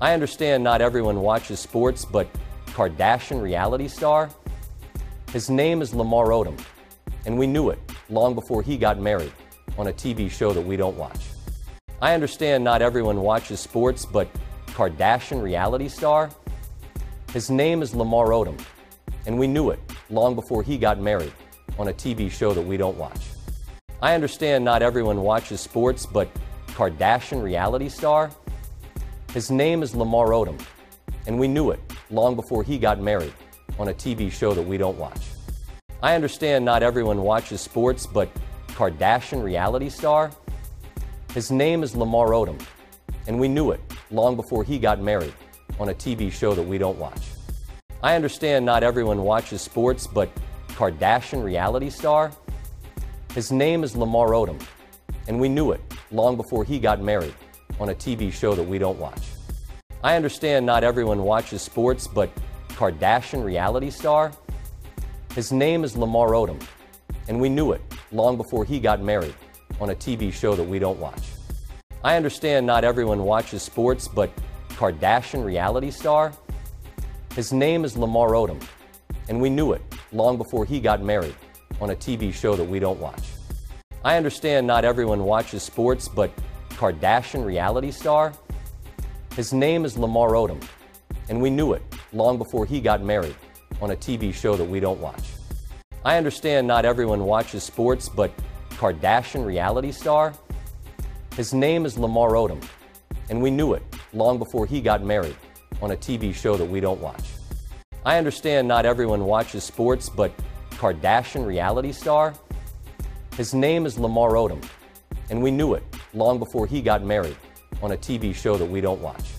I understand not everyone watches sports, but Kardashian reality star? His name is Lamar Odom, and we knew it long before he got married on a TV show that we don't watch. I understand not everyone watches sports, but Kardashian reality star? His name is Lamar Odom, and we knew it long before he got married on a TV show that we don't watch. I understand not everyone watches sports, but Kardashian reality star? His name is Lamar Odom, and we knew it long before he got married on a TV show that we don't watch. I understand not everyone watches sports, but Kardashian reality star? His name is Lamar Odom, and we knew it long before he got married on a TV show that we don't watch. I understand not everyone watches sports, but Kardashian reality star? His name is Lamar Odom, and we knew it long before he got married on a TV show that we don't watch. I understand not everyone watches sports, but Kardashian reality star? His name is Lamar Odom, and we knew it long before he got married on a TV show that we don't watch. I understand not everyone watches sports, but Kardashian reality star? His name is Lamar Odom, and we knew it long before he got married on a TV show that we don't watch. I understand not everyone watches sports, but Kardashian reality star? His name is Lamar Odom, and we knew it long before he got married on a TV show that we don't watch. I understand not everyone watches sports, but Kardashian reality star? His name is Lamar Odom, and we knew it long before he got married on a TV show that we don't watch. I understand not everyone watches sports, but Kardashian reality star? His name is Lamar Odom, and we knew it long before he got married on a TV show that we don't watch.